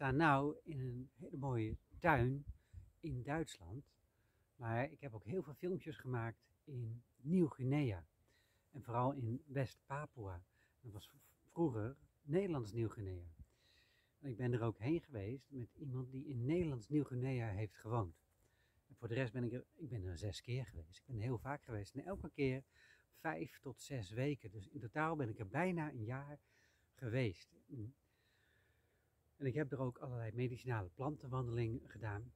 sta nu in een hele mooie tuin in Duitsland. Maar ik heb ook heel veel filmpjes gemaakt in Nieuw-Guinea. En vooral in West-Papua. Dat was vroeger Nederlands Nieuw-Guinea. Ik ben er ook heen geweest met iemand die in Nederlands Nieuw-Guinea heeft gewoond. En voor de rest ben ik er, ik ben er zes keer geweest. Ik ben heel vaak geweest. En elke keer vijf tot zes weken. Dus in totaal ben ik er bijna een jaar geweest. En ik heb er ook allerlei medicinale plantenwandelingen gedaan.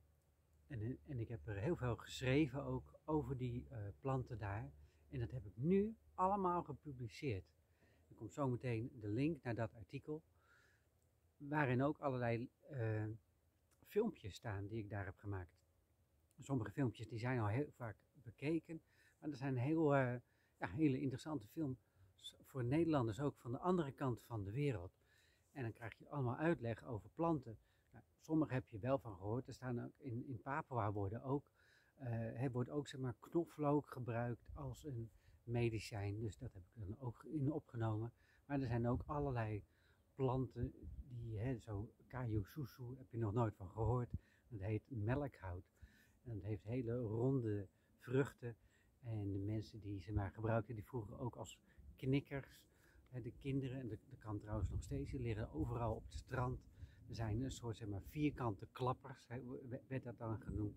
En, en ik heb er heel veel geschreven ook over die uh, planten daar. En dat heb ik nu allemaal gepubliceerd. Er komt zometeen de link naar dat artikel. Waarin ook allerlei uh, filmpjes staan die ik daar heb gemaakt. Sommige filmpjes die zijn al heel vaak bekeken. Maar er zijn heel, ja, hele interessante films voor Nederlanders ook van de andere kant van de wereld. En dan krijg je allemaal uitleg over planten. Nou, sommige heb je wel van gehoord. Er staan ook in, in Papua worden ook, uh, wordt ook zeg maar knoflook gebruikt als een medicijn. Dus dat heb ik dan ook in opgenomen. Maar er zijn ook allerlei planten die, hè, zo Susu, heb je nog nooit van gehoord. Dat heet melkhout. En dat heeft hele ronde vruchten. En de mensen die ze maar gebruikten, die vroegen ook als knikkers de kinderen, en dat, kan trouwens nog steeds, die liggen overal op het strand. Er zijn een soort zeg maar, vierkante klappers, werd dat dan genoemd.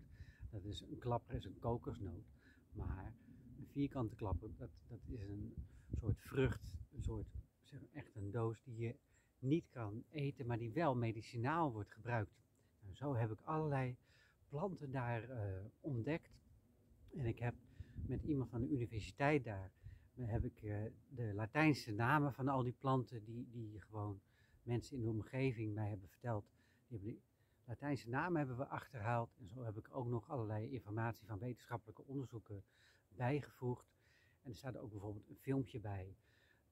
Dat is, een klapper is een kokosnoot. Maar een vierkante klapper, dat, dat is een soort vrucht, een soort, zeg, echt een doos die je niet kan eten, maar die wel medicinaal wordt gebruikt. Nou, zo heb ik allerlei planten daar uh, ontdekt. En ik heb met iemand van de universiteit daar heb ik uh, de Latijnse namen van al die planten die, die gewoon mensen in de omgeving mij hebben verteld. Die hebben die Latijnse namen hebben we achterhaald. En zo heb ik ook nog allerlei informatie van wetenschappelijke onderzoeken bijgevoegd. En er staat ook bijvoorbeeld een filmpje bij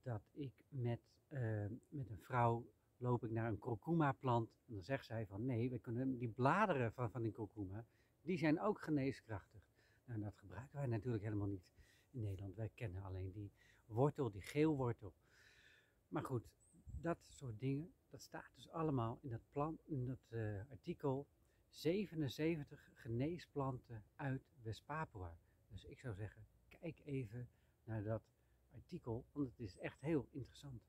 dat ik met, uh, met een vrouw loop ik naar een kurkuma plant. En dan zegt zij van nee, we kunnen die bladeren van, van die kurkuma, die zijn ook geneeskrachtig. Nou, dat gebruiken wij natuurlijk helemaal niet in Nederland. Wij kennen alleen die wortel, die geelwortel. Maar goed, dat soort dingen, dat staat dus allemaal in dat, plan, in dat uh, artikel 77 geneesplanten uit West-Papua. Dus ik zou zeggen, kijk even naar dat artikel, want het is echt heel interessant.